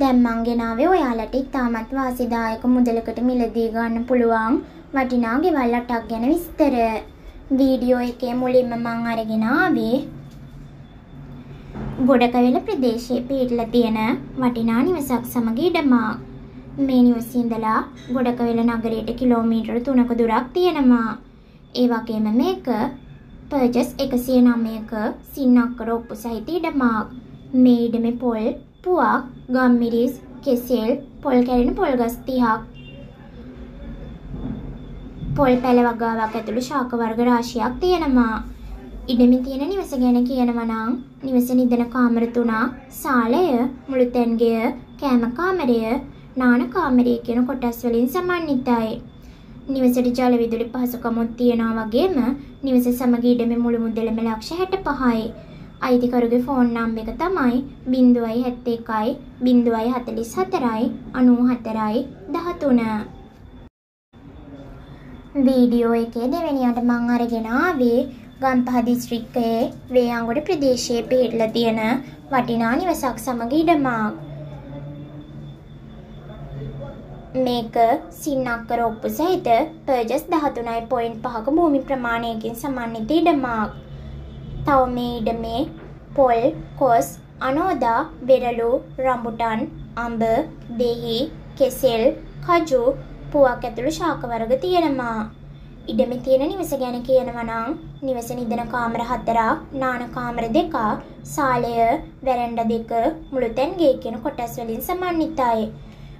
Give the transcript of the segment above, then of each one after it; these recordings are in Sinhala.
දැන් මං ගෙනාවේ ඔයාලට ඉතාමත් වාසිදායක මුදලකට මිලදී ගන්න පුළුවන් වටිනා ගෙවල් අටක් ගැන විස්තර. වීඩියෝ එකේ මුලින්ම මං අරගෙන ආවේ ගොඩකවෙල ප්‍රදේශයේ පිහිටලා තියෙන වටිනා නිවසක් සමග ඉඩමක්. මේ නිවසේ ඉඳලා ගොඩකවෙල නගරයට කිලෝමීටර 3ක දුරක් තියෙනවා. ඒ වගේම මේක පර්චස් 109ක සින්නක්කර ඔප්පු සහිත ඉඩමක්. මේ ඉඩමේ පොල් පුවක්, ගම්මිරිස්, කෙසෙල්, පොල් කැඩෙන පොල් ගස් 30ක්, පොල් පැල වගාවක් ඇතුළු ශාක වර්ග රාශියක් තියෙනවා. ඉඩමේ තියෙන නිවස ගැන කියනවා නම් නිවස නිදන කාමර තුනක්, සාලය, මුළුතැන්ගෙය, කෑම කාමරය, නාන කාමරය කියන කොටස් වලින් සමන්විතයි. නිවසට ජල විදුලි පහසුකමුත් තියනවා වගේම නිවස සමග ඉඩමේ මුළු මුදලම ලක්ෂ 65යි. අයිතිකරුගේ ෆෝන් නම් එක තමයි 071 044යි 94යි 13. වීඩියෝ එකේ දෙවෙනියට මං අරගෙන ආවේ ගම්පහ දිස්ත්‍රික්කයේ වේයන්ගොඩ ප්‍රදේශයේ පිහිටලා තියෙන වටිනා නිවසක් සමග ඉඩමක්. මේක සින්නක්කර ඔප්පු සහිත පර්ජස් 13.5ක භූමි ප්‍රමාණයකින් සමන්විත ඉඩමක්. තව මේ ඉඩමේ පොල්, කොස්, අනෝදා, වෙරළු, රම්බුටන්, අඹ, දෙහි, කෙසෙල්, කජු, පුවක් ඇතුළු ශාක වර්ග තියෙනවා. ඉඩමේ තියෙන නිවස ගැන කියනවා නම් නිවස නිදන කාමර හතරක්, නාන කාමර දෙකක්, සාලය, වැරැන්ඩ දෙක, මුළුතැන් ගේ කියන කොටස් වලින් සමන්විතයි.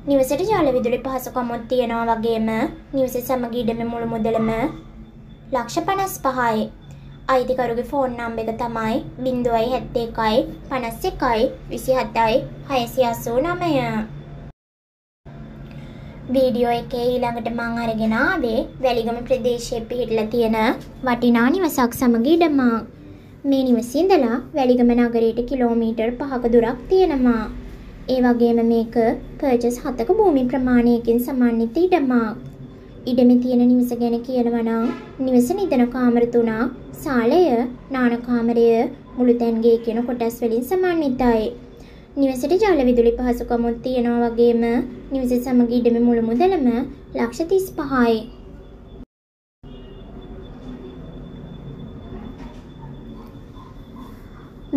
නිවසට ජල විදුලි පහසුකමුත් තියෙනවා වගේම නිවස සමග ඉඩමේ මුළු මුදලම ලක්ෂ 55යි. අයිතිකරුගේ ෆෝන් නම් එක තමයි 071 51 27 689. වීඩියෝ එකේ ඊළඟට මං අරගෙන ආවේ වැලිගම ප්‍රදේශයේ පිහිටලා තියෙන වටිනා නිවසක් සමග ඉඩමක්. මේ නිවසේ ඉඳලා වැලිගම නගරයට කිලෝමීටර් 5ක දුරක් තියෙනවා. ඒ වගේම මේක පර්චස් 7ක භූමි ප්‍රමාණයකින් සමන්විත ඉඩමක්. ඉඩමේ තියෙන නිවස ගැන කියනවා නම් නිවස නිදන කාමර තුනක්, සාලය, නාන කාමරය, මුළුතැන්ගේ කියන කොටස් වලින් සමන්විතයි. නිවසට ජල විදුලි පහසුකමුත් තියෙනවා වගේම නිවස සමග ඉඩමේ මුළු මුදලම ලක්ෂ 35යි.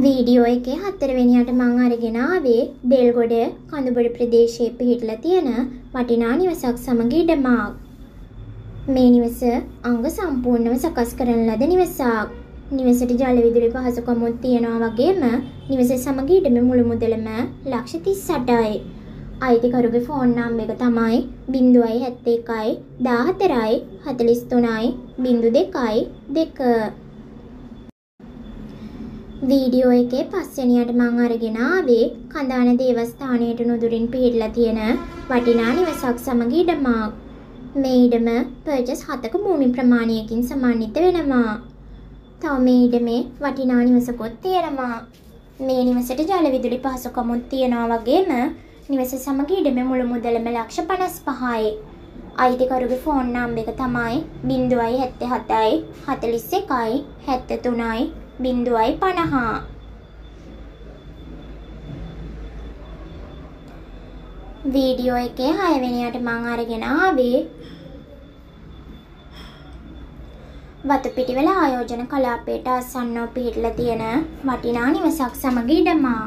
වීඩියෝ එකේ හතරවෙනියට මං අරගෙන ආවේ දෙල්ගොඩ කඳුබොඩ ප්‍රදේශයේ පිහිටලා තියෙන වටිනා නිවසක් සමග ඉඩමක්. මේ නිවස අංග සම්පූර්ණව සකස් කරන ලද නිවසක්. නිවසට ජල විදුලි පහසුකමුත් තියෙනවා වගේම නිවස සමග ඉඩම මුළු මුදලම ලක්ෂ 38යි. අයිතිකරුගේ ෆෝන් නම් එක තමයි 071 14යි 43යි 02යි 2. වීඩියෝ එකේ පස්වෙනියට මං අරගෙන ආවේ කඳාන දේවස්ථානයට නුදුරින් පිහිටලා තියෙන වටිනා නිවසක් සමග ඉඩමක්. මේ ඉඩම පර්චස් 7ක භූමි ප්‍රමාණයකින් සමන්විත වෙනවා. තව මේ ඉඩමේ වටිනා නිවසකුත් තියෙනවා. මේ නිවසට ජල විදුලි පහසුකමුත් තියෙනවා වගේම නිවස සමග ඉඩමේ මුළු මුදලම ලක්ෂ 55යි. අයිතිකරුගේ ෆෝන් නම් එක තමයි 077යි 41යි 73යි 050. වීඩියෝ එකේ 6 වෙනියට මං අරගෙන ආවේ වතුපිටිවල ආයෝජන කලාපයට ආසන්නව පිහිටලා තියෙන වටිනා නිවසක් සමග ඉඩමා.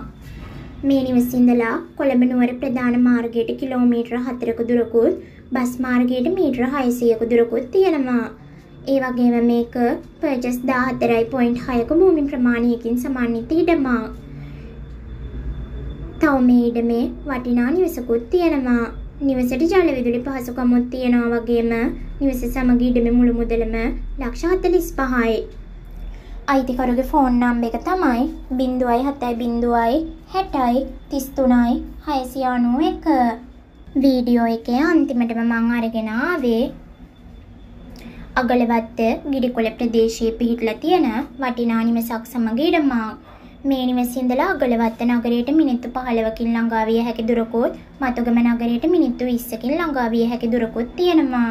මේ නිවස ඉඳලා කොළඹ නුවර ප්‍රධාන මාර්ගයට කිලෝමීටර 4ක දුරකුත් බස් මාර්ගයට මීටර 600ක දුරකුත් තියෙනවා. ඒ වගේම මේක පර්චස් 14.6ක භූමි ප්‍රමාණයකින් සමන්විත ඉඩමක්. තව මේ ඉඩමේ වටිනා නිවසකුත් තියෙනවා. නිවසට ජල විදුලි පහසුකමුත් තියෙනවා වගේම නිවස සමග ඉඩමේ මුළු මුදලම ලක්ෂ 45යි. අයිතිකරුගේ ෆෝන් නම් එක තමයි 070යි 60යි 33යි 691. වීඩියෝ එකේ අන්තිමටම මං අරගෙන ආවේ අගලවත්ත ගිඩිකොළ ප්‍රදේශයේ පිහිටලා තියෙන වටිනා නිවසක් සමග ඉඩමක්. මේ නිවසින්දලා අගලවත්ත නගරයට මිනිත්තු 15කින් ළඟා විය හැකි දුරකුත් මතුගම නගරයට මිනිත්තු 20කින් ළඟා විය හැකි දුරකුත් තියෙනවා.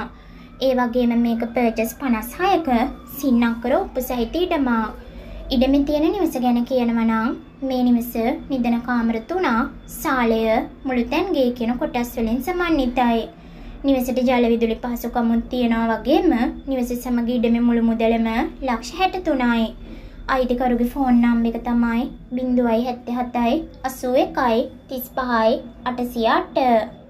ඒ වගේම මේක පර්චස් 56ක සින්නක්කර උපසහිත ඉඩමක්. ඉඩමේ තියෙන නිවස ගැන කියනවා නම් මේ නිවස නිදන කාමර තුනක්, සාලය, මුළු තැන් ගේ කියන කොටස් වලින් සමන්විතයි. නිවසට ජල විදුලි පහසුකමුත් තියනවා වගේම නිවස සමග ඉඩමේ මුළු මුදලම ලක්ෂ 63යි. අයිතිකරුගේ ෆෝන් නම් එක තමයි 077යි 81යි 35යි 808